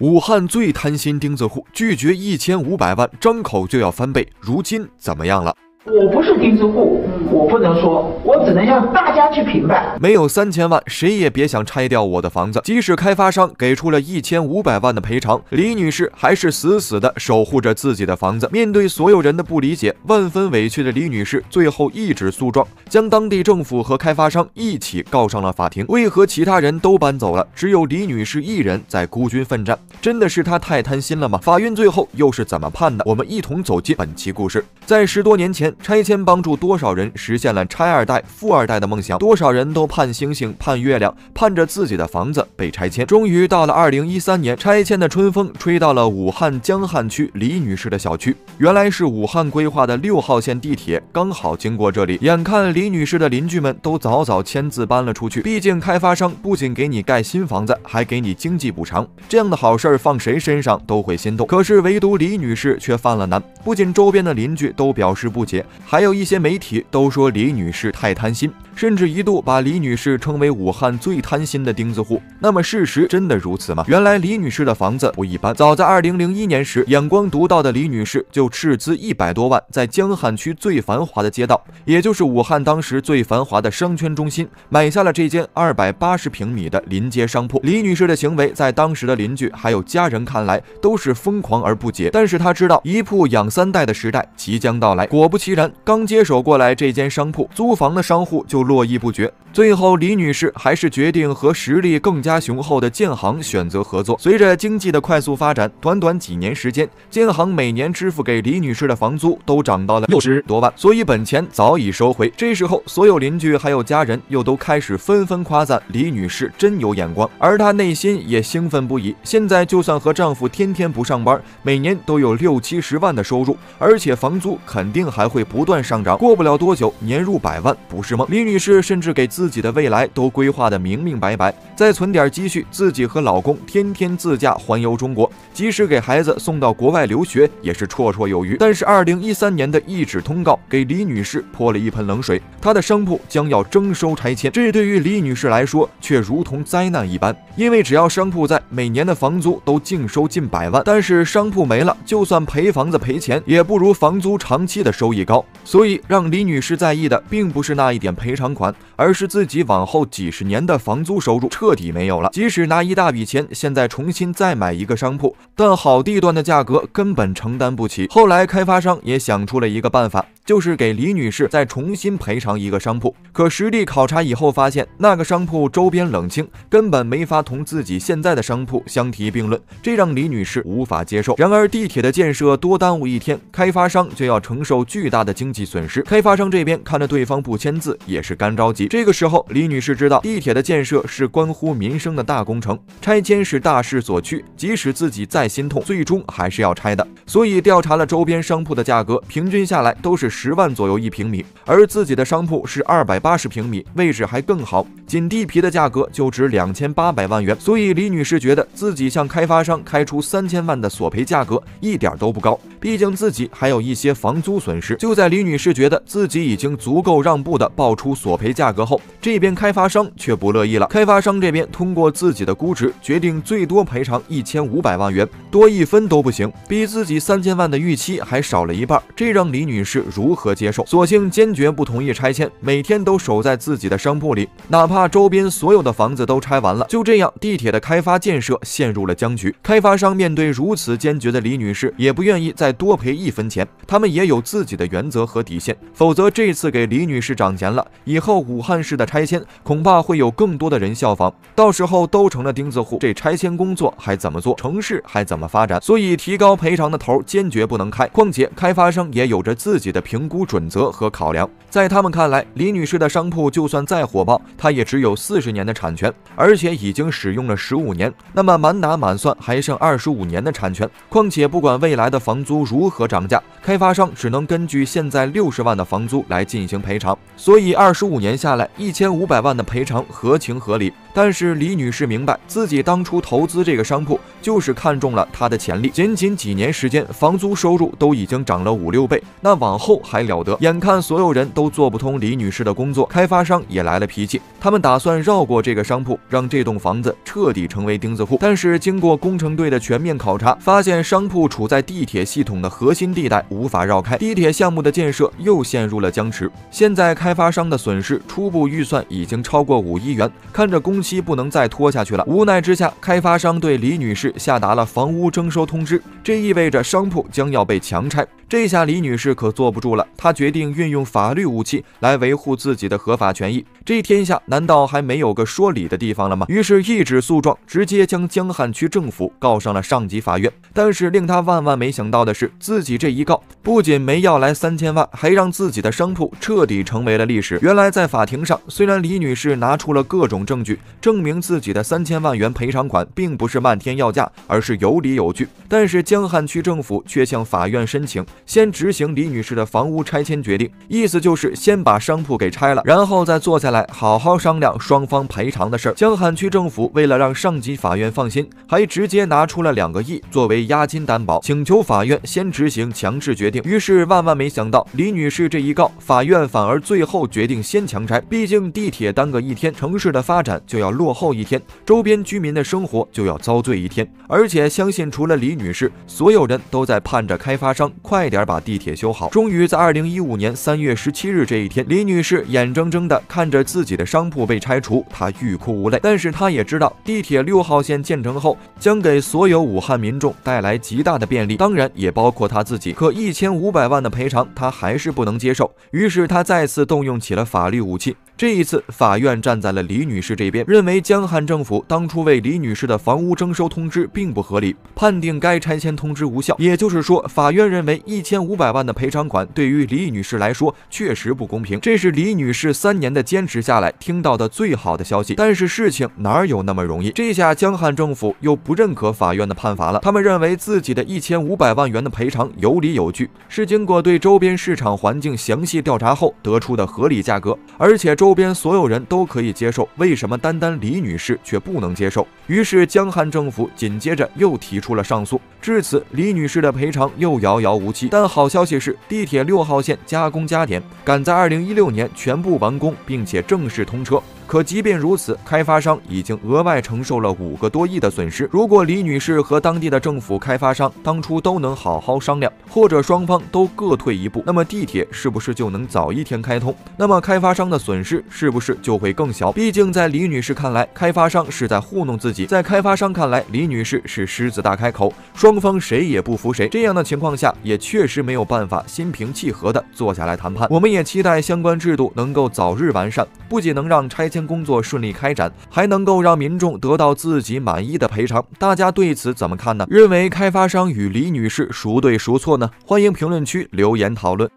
武汉最贪心钉子户拒绝一千五百万，张口就要翻倍，如今怎么样了？我不是钉子户，我不能说，我只能让大家去评判。没有三千万，谁也别想拆掉我的房子。即使开发商给出了一千五百万的赔偿，李女士还是死死的守护着自己的房子。面对所有人的不理解，万分委屈的李女士最后一纸诉状，将当地政府和开发商一起告上了法庭。为何其他人都搬走了，只有李女士一人在孤军奋战？真的是她太贪心了吗？法院最后又是怎么判的？我们一同走进本期故事。在十多年前。拆迁帮助多少人实现了拆二代、富二代的梦想？多少人都盼星星、盼月亮，盼着自己的房子被拆迁。终于到了二零一三年，拆迁的春风吹到了武汉江汉区李女士的小区。原来是武汉规划的六号线地铁刚好经过这里，眼看李女士的邻居们都早早签字搬了出去。毕竟开发商不仅给你盖新房子，还给你经济补偿，这样的好事儿放谁身上都会心动。可是唯独李女士却犯了难，不仅周边的邻居都表示不解。还有一些媒体都说李女士太贪心。甚至一度把李女士称为武汉最贪心的钉子户。那么事实真的如此吗？原来李女士的房子不一般。早在二零零一年时，眼光独到的李女士就斥资一百多万，在江汉区最繁华的街道，也就是武汉当时最繁华的商圈中心，买下了这间二百八十平米的临街商铺。李女士的行为在当时的邻居还有家人看来都是疯狂而不解。但是她知道一铺养三代的时代即将到来。果不其然，刚接手过来这间商铺，租房的商户就络绎不绝。最后，李女士还是决定和实力更加雄厚的建行选择合作。随着经济的快速发展，短短几年时间，建行每年支付给李女士的房租都涨到了六十多万，所以本钱早已收回。这时候，所有邻居还有家人又都开始纷纷夸赞李女士真有眼光，而她内心也兴奋不已。现在就算和丈夫天天不上班，每年都有六七十万的收入，而且房租肯定还会不断上涨，过不了多久，年入百万不是梦。李女士甚至给自己的未来都规划的明明白白，再存点积蓄，自己和老公天天自驾环游中国，即使给孩子送到国外留学也是绰绰有余。但是，二零一三年的一纸通告给李女士泼了一盆冷水，她的商铺将要征收拆迁，这对于李女士来说却如同灾难一般，因为只要商铺在，每年的房租都净收近百万，但是商铺没了，就算赔房子赔钱，也不如房租长期的收益高。所以，让李女士在意的并不是那一点。赔偿款，而是自己往后几十年的房租收入彻底没有了。即使拿一大笔钱，现在重新再买一个商铺，但好地段的价格根本承担不起。后来开发商也想出了一个办法。就是给李女士再重新赔偿一个商铺，可实地考察以后发现，那个商铺周边冷清，根本没法同自己现在的商铺相提并论，这让李女士无法接受。然而地铁的建设多耽误一天，开发商就要承受巨大的经济损失。开发商这边看着对方不签字，也是干着急。这个时候，李女士知道地铁的建设是关乎民生的大工程，拆迁是大势所趋，即使自己再心痛，最终还是要拆的。所以调查了周边商铺的价格，平均下来都是。十万左右一平米，而自己的商铺是二百八十平米，位置还更好，仅地皮的价格就值两千八百万元。所以李女士觉得自己向开发商开出三千万的索赔价格一点都不高，毕竟自己还有一些房租损失。就在李女士觉得自己已经足够让步的报出索赔价格后，这边开发商却不乐意了。开发商这边通过自己的估值决定最多赔偿一千五百万元，多一分都不行，比自己三千万的预期还少了一半，这让李女士如。如何接受？索性坚决不同意拆迁，每天都守在自己的商铺里，哪怕周边所有的房子都拆完了。就这样，地铁的开发建设陷入了僵局。开发商面对如此坚决的李女士，也不愿意再多赔一分钱。他们也有自己的原则和底线，否则这次给李女士涨钱了，以后武汉市的拆迁恐怕会有更多的人效仿，到时候都成了钉子户，这拆迁工作还怎么做？城市还怎么发展？所以提高赔偿的头坚决不能开。况且开发商也有着自己的。评估准则和考量，在他们看来，李女士的商铺就算再火爆，她也只有四十年的产权，而且已经使用了十五年，那么满打满算还剩二十五年的产权。况且，不管未来的房租如何涨价，开发商只能根据现在六十万的房租来进行赔偿。所以，二十五年下来，一千五百万的赔偿合情合理。但是李女士明白，自己当初投资这个商铺，就是看中了它的潜力。仅仅几年时间，房租收入都已经涨了五六倍，那往后。还了得？眼看所有人都做不通李女士的工作，开发商也来了脾气，他们打算绕过这个商铺，让这栋房子彻底成为钉子户。但是经过工程队的全面考察，发现商铺处在地铁系统的核心地带，无法绕开。地铁项目的建设又陷入了僵持。现在开发商的损失初步预算已经超过五亿元，看着工期不能再拖下去了，无奈之下，开发商对李女士下达了房屋征收通知，这意味着商铺将要被强拆。这下李女士可坐不住了，她决定运用法律武器来维护自己的合法权益。这天下难道还没有个说理的地方了吗？于是，一纸诉状直接将江汉区政府告上了上级法院。但是，令她万万没想到的是，自己这一告不仅没要来三千万，还让自己的商铺彻底成为了历史。原来，在法庭上，虽然李女士拿出了各种证据，证明自己的三千万元赔偿款并不是漫天要价，而是有理有据，但是江汉区政府却向法院申请先执行李女士的房屋拆迁决定，意思就是先把商铺给拆了，然后再坐下来。好好商量双方赔偿的事儿。江汉区政府为了让上级法院放心，还直接拿出了两个亿作为押金担保，请求法院先执行强制决定。于是万万没想到，李女士这一告，法院反而最后决定先强拆。毕竟地铁耽搁一天，城市的发展就要落后一天，周边居民的生活就要遭罪一天。而且相信除了李女士，所有人都在盼着开发商快点点把地铁修好。终于在二零一五年三月十七日这一天，李女士眼睁睁地看着。自己的商铺被拆除，她欲哭无泪。但是她也知道，地铁六号线建成后将给所有武汉民众带来极大的便利，当然也包括她自己。可一千五百万的赔偿，她还是不能接受。于是她再次动用起了法律武器。这一次，法院站在了李女士这边，认为江汉政府当初为李女士的房屋征收通知并不合理，判定该拆迁通知无效。也就是说，法院认为一千五百万的赔偿款对于李女士来说确实不公平。这是李女士三年的坚持下来听到的最好的消息。但是事情哪有那么容易？这下江汉政府又不认可法院的判罚了。他们认为自己的一千五百万元的赔偿有理有据，是经过对周边市场环境详细调查后得出的合理价格，而且周周边所有人都可以接受，为什么单单李女士却不能接受？于是江汉政府紧接着又提出了上诉。至此，李女士的赔偿又遥遥无期。但好消息是，地铁六号线加工加点赶在二零一六年全部完工，并且正式通车。可即便如此，开发商已经额外承受了五个多亿的损失。如果李女士和当地的政府、开发商当初都能好好商量，或者双方都各退一步，那么地铁是不是就能早一天开通？那么开发商的损失是不是就会更小？毕竟在李女士看来，开发商是在糊弄自己；在开发商看来，李女士是狮子大开口，双方谁也不服谁。这样的情况下，也确实没有办法心平气和的坐下来谈判。我们也期待相关制度能够早日完善，不仅能让拆。迁工作顺利开展，还能够让民众得到自己满意的赔偿，大家对此怎么看呢？认为开发商与李女士孰对孰错呢？欢迎评论区留言讨论。